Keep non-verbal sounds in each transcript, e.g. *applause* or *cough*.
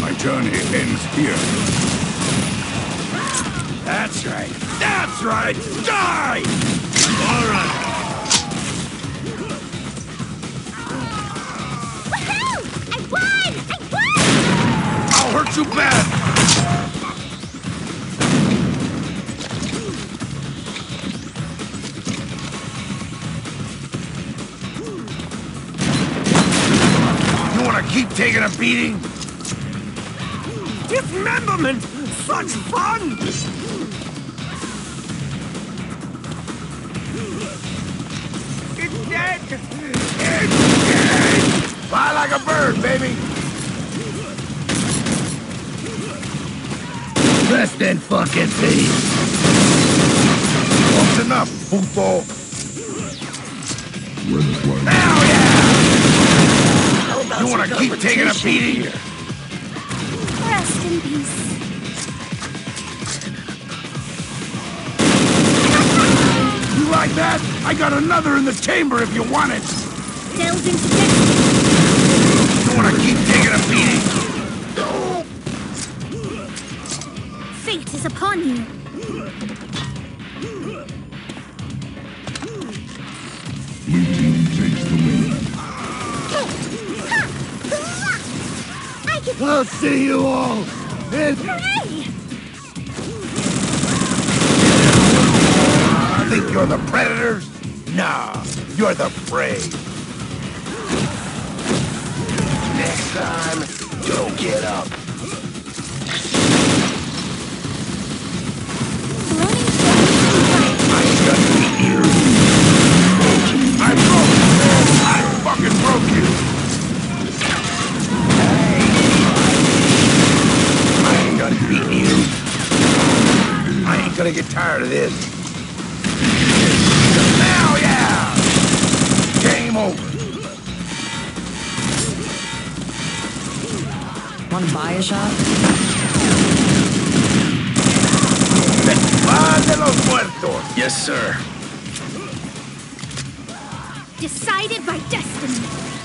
My journey ends here. That's right. That's right. Die! All right. I won! I won! I'll hurt you bad. Keep taking a beating? Dismemberment! Such fun! It's dead! Fly like a bird, baby. Rest in fucking peace. Close enough. Now, yeah! You want to keep taking a beating? Rest in peace. You like that? I got another in the chamber if you want it. Delve into destiny. You want to keep taking a beating? Fate is upon you. Blue team I'll see you all. in Hooray! Think you're the predators? Nah, you're the prey. Next time, don't get up. Gonna get tired of this. Now, yeah! Game over. Want to buy a shot? De los Muertos. Yes, sir. Decided by destiny.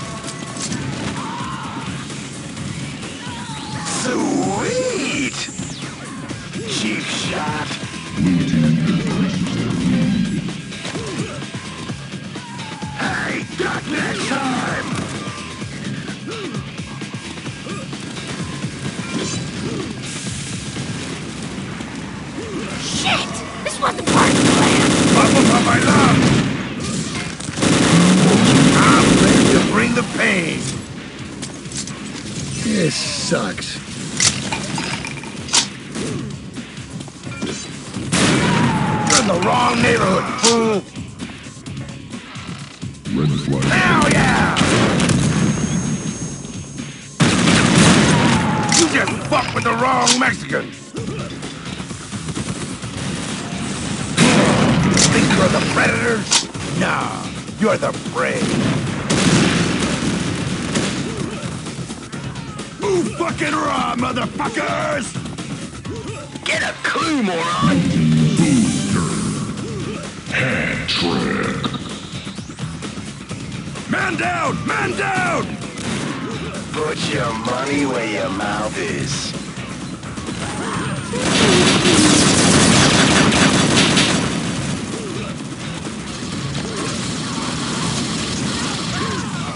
This sucks. You're in the wrong neighborhood, fool! Now, yeah! You just fucked with the wrong Mexican! Think you're the predators? Nah, you're the prey. Move fucking raw, motherfuckers! Get a clue, moron! Man down! Man down! Put your money where your mouth is.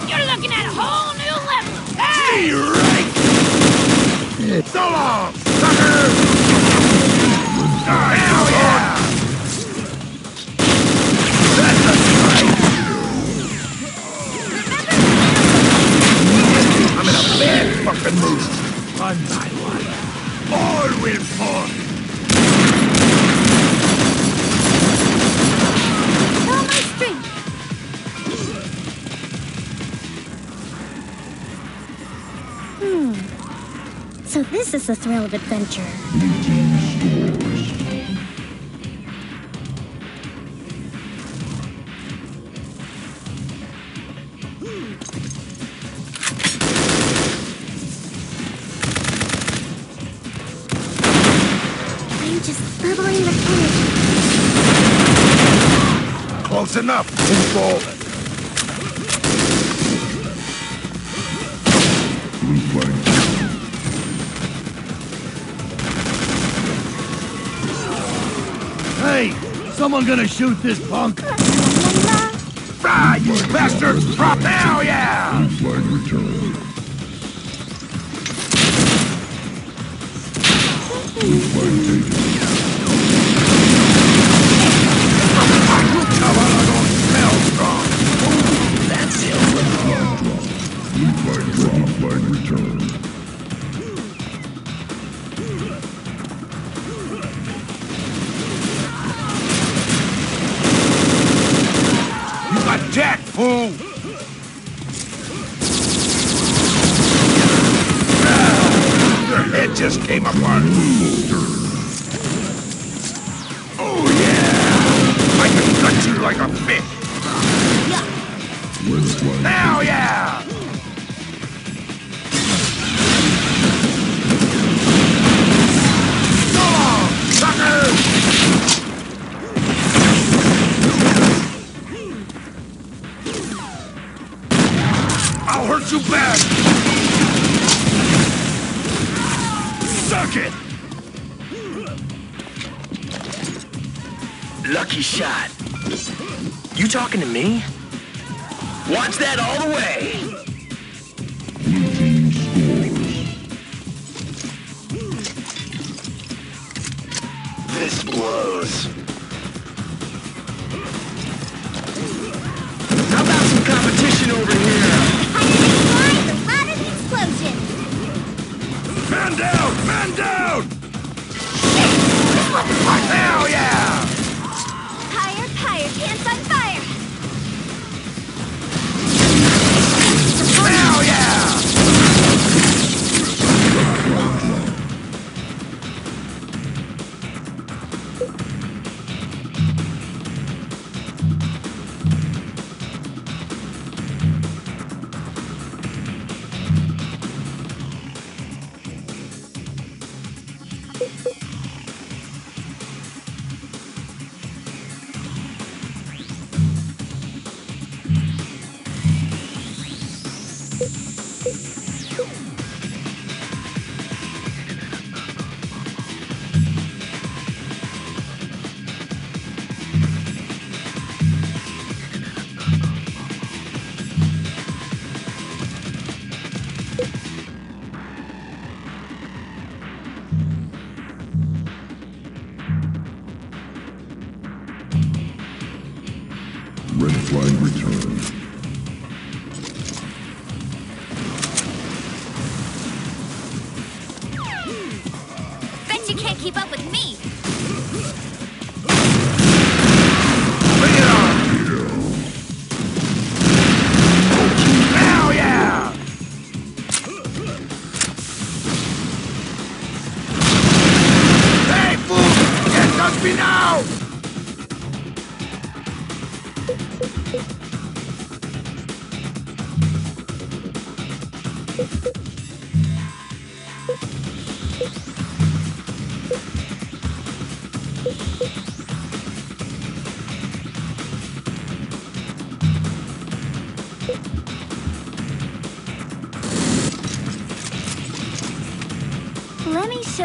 You're looking at a whole new level. Hey! So long, sucker! Hell yeah! That's a! I'm in a bad fucking mood. One by one, all will fall. So this is the thrill of adventure. just bubbling with energy. Close enough. Control someone gonna shoot this punk? Ah, you bastards! Drop now, yeah! Blue flag returned. Blue flag taken. Come on, I don't smell strong. Blue flag drop. Blue flag returned. Your head just came apart. Talking to me? Watch that all the way. This blows. You can't keep up with me.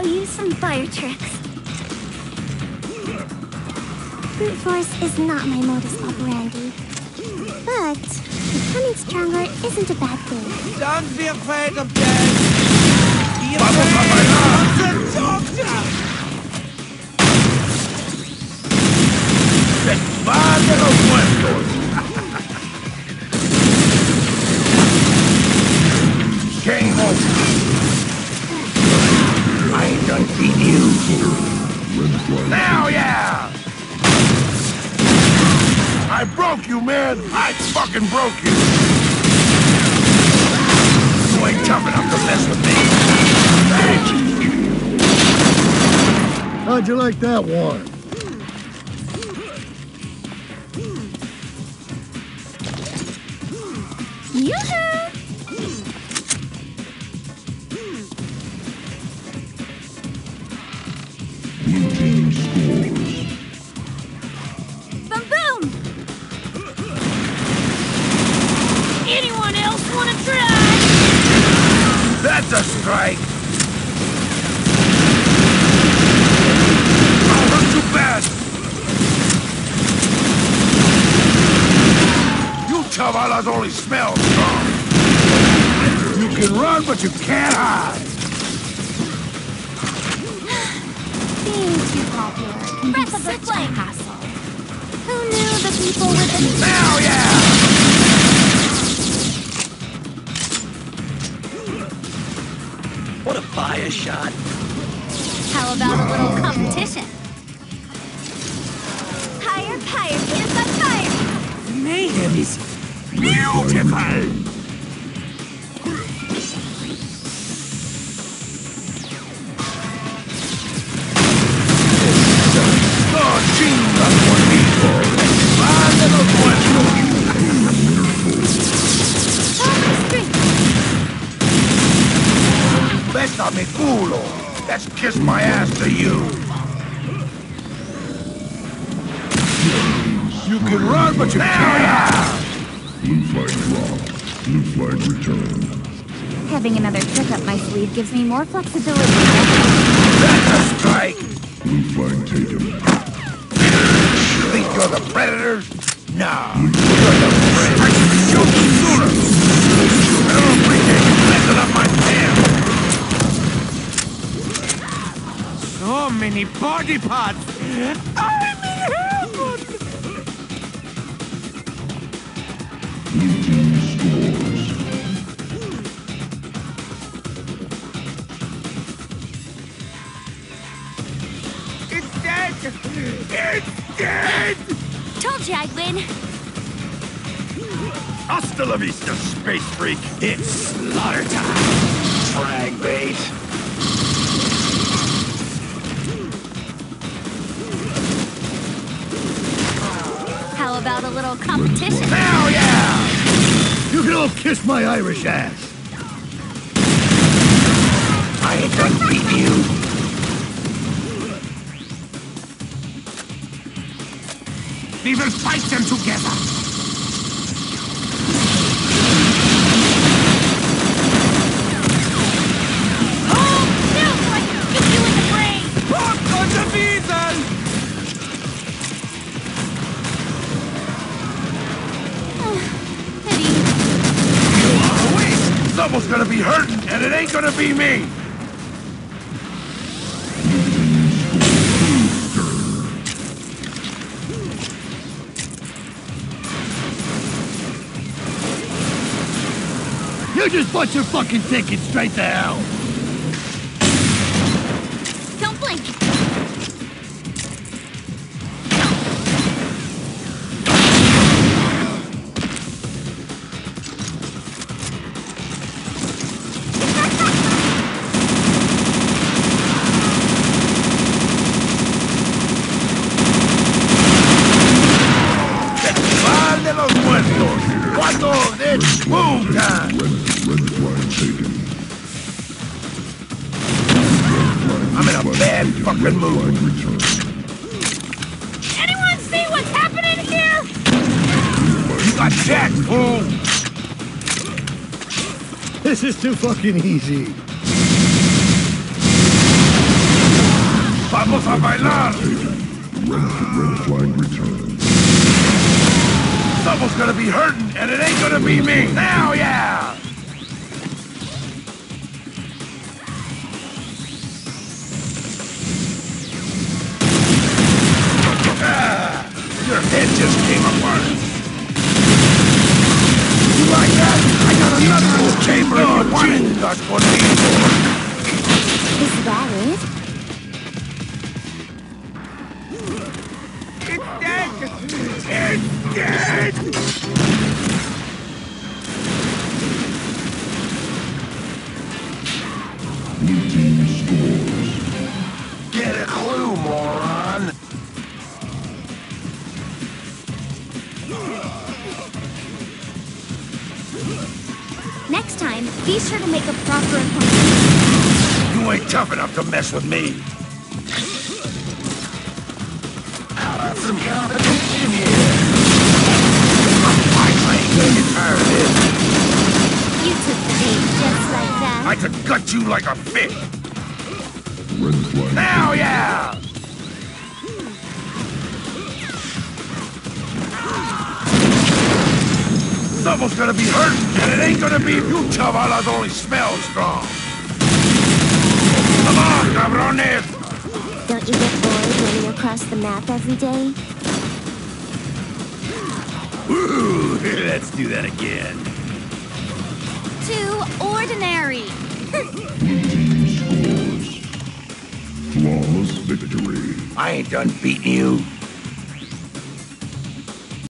Show you some fire tricks. Brute force is not my modus operandi. But becoming stronger isn't a bad thing. Don't be afraid of death. Afraid of. I fucking broke you! You ain't tough enough to mess with me! How'd you like that one? Yoo-hoo! Chavalas only smell strong! You can run, but you can't hide! Being too popular can be such a hassle. Who knew the people with the... Now, yeah! Want to buy a shot? How about a little competition? Higher, higher, hands on fire! Mayhem is Beautiful! Chinga conmigo! ¡Vale los my street! Bésame culo! That's kiss my ass to you! You can run, but you can't! Blue flag dropped. Blue flag returned. Having another trick up my sleeve gives me more flexibility. That's a strike! Blue flag taken. You think you're the predators? Nah, you're the prey. I should shoot you sooner! I don't appreciate you messing up my pants! so many body parts. I'm dead. Told you I'd win. Hasta la vista, space freak! It's slaughter time! Frag bait. How about a little competition? Now, yeah! You can all kiss my Irish ass. I ain't done beating you! We will fight them together! Oh, no! I can shoot the brain! Pop on the Wiesel. Pity. Wait! Someone's gonna be hurting, and it ain't gonna be me! You just put your fucking ticket straight to hell. You fool! This is too fucking easy. Vamos a bailar! Red, red flag returned. Someone's gonna be hurting, and it ain't gonna be me! Now, yeah! Ah, your head just came apart. You like that? I got another in the chamber if you want. That's. Is that it? It's dead! Blue Next time, be sure to make a proper appointment. You ain't tough enough to mess with me. You. You took the bait just like that. I could gut you like a fish. Now, yeah! Someone's gonna be hurt, and it ain't gonna be you chavalas only smell strong. Come on, cabrones! Don't you get bored running across the map every day? Ooh, *laughs* let's do that again. Too ordinary. Blue team scores. Flawless victory. I ain't done beating you.